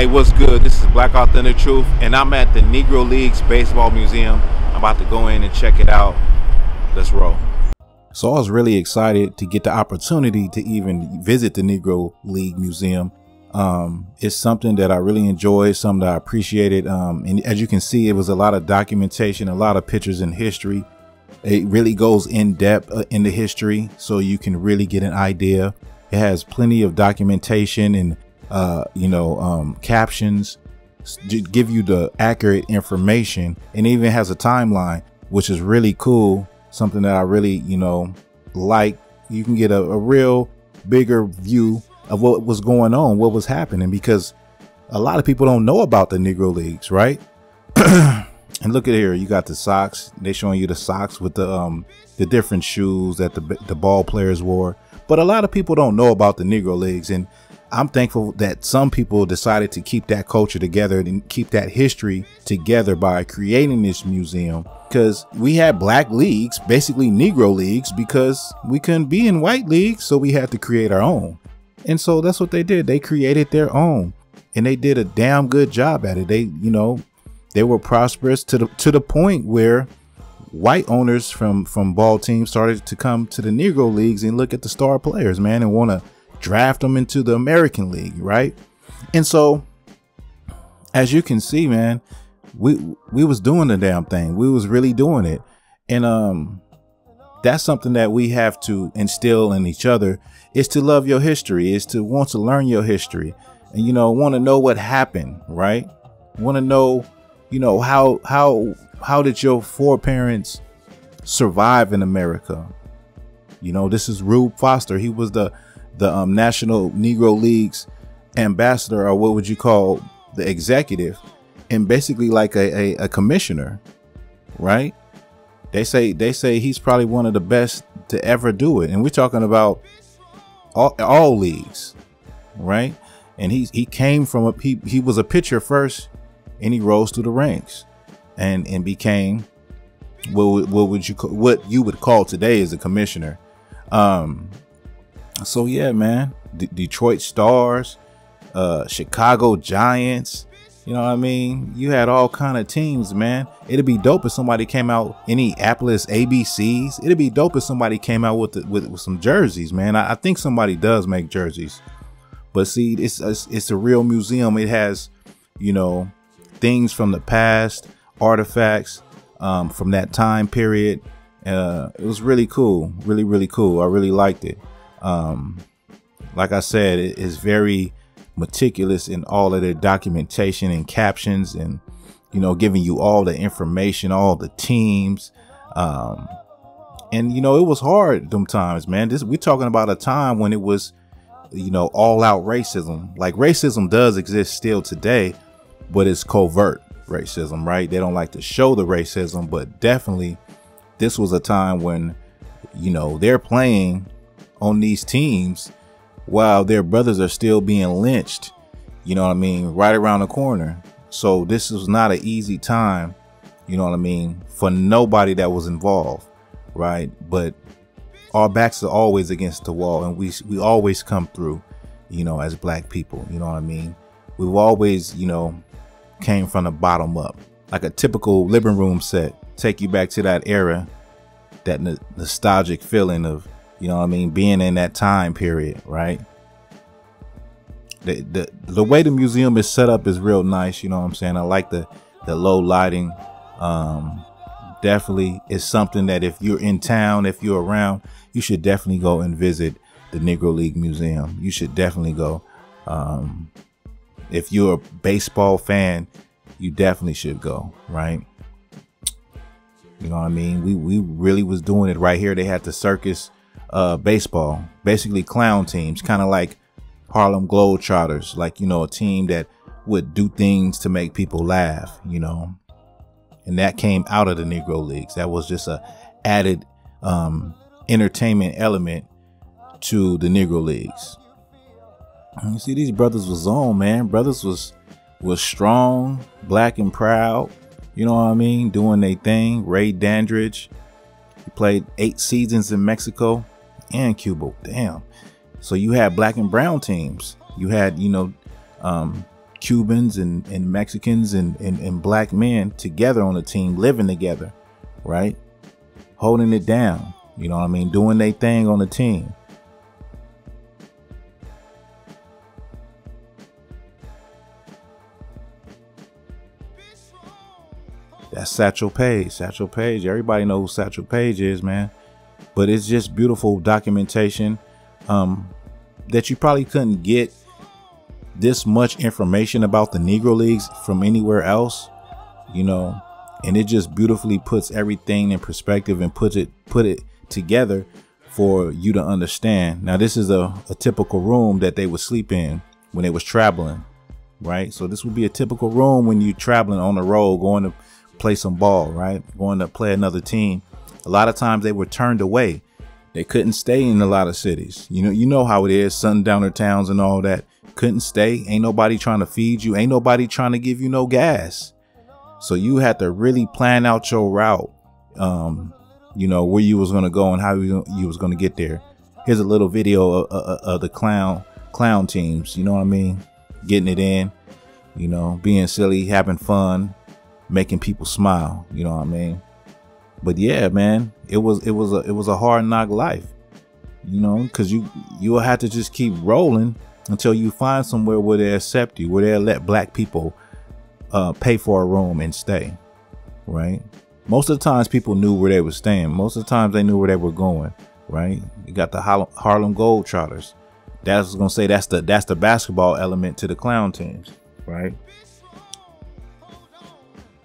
Hey, what's good? This is Black Authentic Truth, and I'm at the Negro Leagues Baseball Museum. I'm about to go in and check it out. Let's roll. So I was really excited to get the opportunity to even visit the Negro League Museum. Um, it's something that I really enjoy, something that I appreciated. Um, and as you can see, it was a lot of documentation, a lot of pictures in history. It really goes in depth uh, in the history, so you can really get an idea. It has plenty of documentation and uh, you know, um, captions, give you the accurate information, and even has a timeline, which is really cool. Something that I really, you know, like. You can get a, a real bigger view of what was going on, what was happening, because a lot of people don't know about the Negro Leagues, right? and look at here, you got the socks. They showing you the socks with the um the different shoes that the the ball players wore. But a lot of people don't know about the Negro Leagues, and I'm thankful that some people decided to keep that culture together and keep that history together by creating this museum because we had black leagues, basically Negro leagues, because we couldn't be in white leagues, so we had to create our own. And so that's what they did. They created their own and they did a damn good job at it. They, you know, they were prosperous to the to the point where white owners from from ball teams started to come to the Negro leagues and look at the star players, man, and want to draft them into the American League, right? And so, as you can see, man, we we was doing the damn thing. We was really doing it, and um, that's something that we have to instill in each other. Is to love your history. Is to want to learn your history, and you know, want to know what happened, right? Want to know, you know, how how how did your foreparents survive in America? You know, this is Rube Foster. He was the the um, National Negro Leagues ambassador, or what would you call the executive, and basically like a, a, a commissioner, right? They say they say he's probably one of the best to ever do it, and we're talking about all, all leagues, right? And he he came from a he, he was a pitcher first, and he rose through the ranks, and and became what what would you what you would call today as a commissioner. Um, so yeah, man, D- Detroit Stars, uh, Chicago Giants. You know what I mean? You had all kind of teams, man. It'd be dope if somebody came out Indianapolis ABCs. It'd be dope if somebody came out with the, with, with some jerseys, man. I, I, think somebody does make jerseys, but see, it's, it's it's a real museum. It has, you know, things from the past, artifacts um, from that time period. Uh, it was really cool, really really cool. I really liked it. Um, like I said, it is very meticulous in all of their documentation and captions and, you know, giving you all the information, all the teams. Um, and you know, it was hard sometimes, man. This we're talking about a time when it was, you know, all out racism. Like racism does exist still today, but it's covert racism, right? They don't like to show the racism, but definitely this was a time when, you know, they're playing on these teams while their brothers are still being lynched, you know what I mean, right around the corner. So this was not an easy time, you know what I mean, for nobody that was involved, right? But our backs are always against the wall and we we always come through, you know, as black people, you know what I mean? We've always, you know, came from the bottom up. Like a typical living room set, take you back to that era, that nostalgic feeling of you know what I mean? Being in that time period, right? The, the the way the museum is set up is real nice. You know what I'm saying? I like the the low lighting. Um, definitely is something that if you're in town, if you're around, you should definitely go and visit the Negro League Museum. You should definitely go. Um, if you're a baseball fan, you definitely should go, right? You know what I mean? We we really was doing it right here. They had the circus uh, baseball, basically clown teams, kind of like Harlem Globetrotters, like, you know, a team that would do things to make people laugh, you know. And that came out of the Negro Leagues. That was just a added um, entertainment element to the Negro Leagues. You see, these brothers was on, man. Brothers was was strong, black and proud. You know what I mean? Doing their thing. Ray Dandridge. He played eight seasons in Mexico and Cuba. Damn. So you had black and brown teams. You had, you know, um, Cubans and, and Mexicans and, and, and black men together on a team, living together, right? Holding it down, you know what I mean? Doing their thing on the team. That's Satchel Paige. Satchel Paige. Everybody knows who Satchel Paige is, man. But it's just beautiful documentation um, that you probably couldn't get this much information about the Negro Leagues from anywhere else, you know, and it just beautifully puts everything in perspective and puts it put it together for you to understand. Now, this is a, a typical room that they would sleep in when they was traveling, right? So this would be a typical room when you're traveling on the road, going to play some ball, right? Going to play another team. A lot of times they were turned away. They couldn't stay in a lot of cities. You know, you know how it is, sundowner towns and all that. Couldn't stay. Ain't nobody trying to feed you. Ain't nobody trying to give you no gas. So you had to really plan out your route. Um, you know, where you was going to go and how you, was going to get there. Here's a little video of, of, of the clown clown teams. You know what I mean? Getting it in, you know, being silly, having fun, making people smile. You know what I mean? But yeah, man, it was it was a it was a hard knock life. You know, because you you'll have to just keep rolling until you find somewhere where they accept you, where they let black people uh, pay for a room and stay. Right? Most of the times, people knew where they were staying. Most of the times, they knew where they were going. Right? You got the Harlem Globetrotters. That's gonna say that's the that's the basketball element to the clown teams. Right?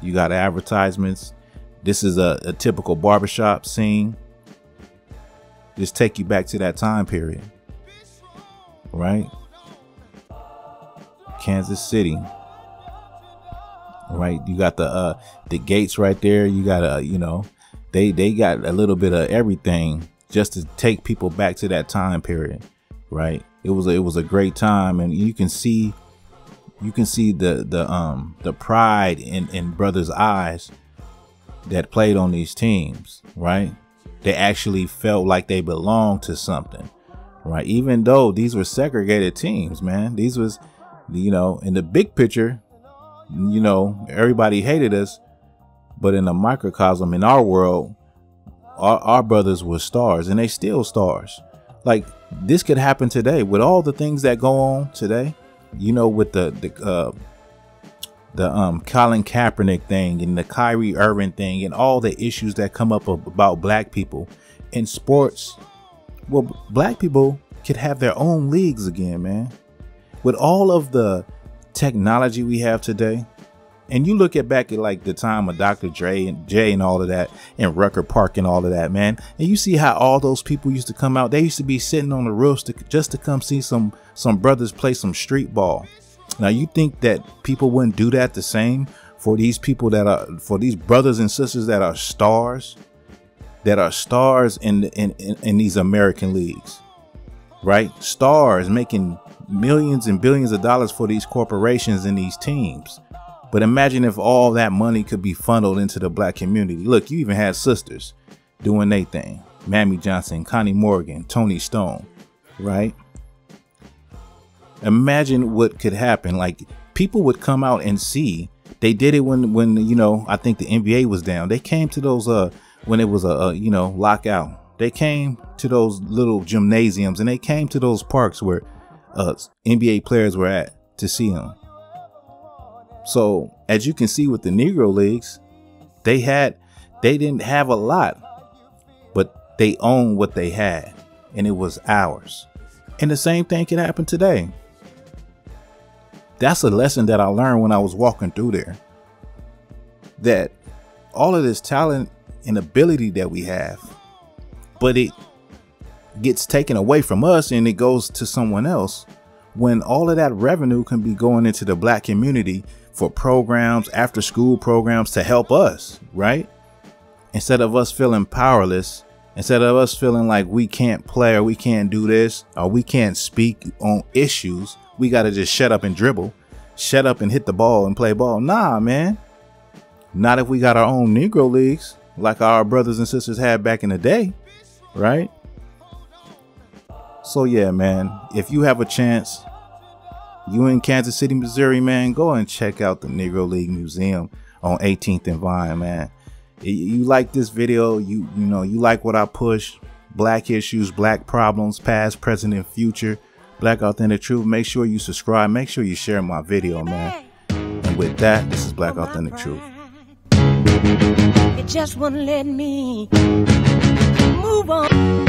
You got advertisements. This is a, a typical barbershop scene. Just take you back to that time period. Right? Kansas City. Right? You got the uh the gates right there. You got a, you know, they they got a little bit of everything just to take people back to that time period. Right? It was a, it was a great time and you can see you can see the the um the pride in in brothers' eyes that played on these teams, right? They actually felt like they belonged to something, right? Even though these were segregated teams, man. These was you know, in the big picture, you know, everybody hated us, but in the microcosm in our world, our, our brothers were stars and they still stars. Like this could happen today with all the things that go on today you know, with the the uh, the um Colin Kaepernick thing and the Kyrie Irving thing and all the issues that come up about black people in sports. Well, black people could have their own leagues again, man. With all of the technology we have today, and you look at back at like the time of Dr. Dre and Jay and all of that, and Rucker Park and all of that, man. And you see how all those people used to come out. They used to be sitting on the roofs to, just to come see some some brothers play some street ball. Now you think that people wouldn't do that the same for these people that are for these brothers and sisters that are stars, that are stars in in in, in these American leagues, right? Stars making millions and billions of dollars for these corporations and these teams but imagine if all that money could be funneled into the black community. Look, you even had sisters doing their thing. Mamie Johnson, Connie Morgan, Toni Stone, right? Imagine what could happen. Like people would come out and see. They did it when when you know, I think the NBA was down. They came to those uh when it was a, a you know, lockout. They came to those little gymnasiums and they came to those parks where uh NBA players were at to see them so as you can see with the Negro Leagues, they had they didn't have a lot, but they owned what they had, and it was ours. And the same thing can happen today. That's a lesson that I learned when I was walking through there. That all of this talent and ability that we have, but it gets taken away from us and it goes to someone else when all of that revenue can be going into the black community for programs, after school programs to help us, right? Instead of us feeling powerless, instead of us feeling like we can't play or we can't do this or we can't speak on issues, we got to just shut up and dribble, shut up and hit the ball and play ball. Nah, man. Not if we got our own Negro leagues like our brothers and sisters had back in the day, right? So, yeah, man, if you have a chance, you in Kansas City, Missouri, man, go and check out the Negro League Museum on 18th and Vine, man. You like this video, you you know, you like what I push, black issues, black problems, past, present, and future, black authentic truth. Make sure you subscribe, make sure you share my video, man. And with that, this is Black Authentic Truth. It just wouldn't let me move on.